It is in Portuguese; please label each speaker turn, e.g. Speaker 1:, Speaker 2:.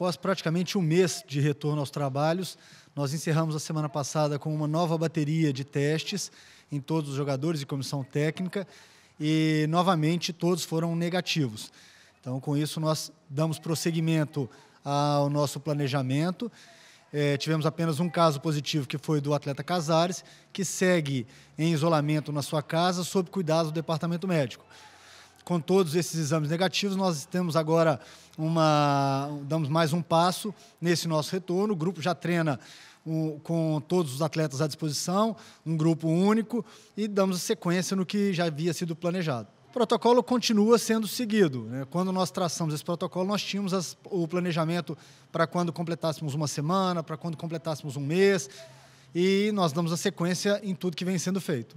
Speaker 1: após praticamente um mês de retorno aos trabalhos, nós encerramos a semana passada com uma nova bateria de testes em todos os jogadores e comissão técnica e novamente todos foram negativos. Então, com isso, nós damos prosseguimento ao nosso planejamento. É, tivemos apenas um caso positivo, que foi do atleta Casares, que segue em isolamento na sua casa, sob cuidado do departamento médico com todos esses exames negativos, nós temos agora uma. damos mais um passo nesse nosso retorno. O grupo já treina com todos os atletas à disposição, um grupo único, e damos sequência no que já havia sido planejado. O protocolo continua sendo seguido. Né? Quando nós traçamos esse protocolo, nós tínhamos as, o planejamento para quando completássemos uma semana, para quando completássemos um mês, e nós damos a sequência em tudo que vem sendo feito.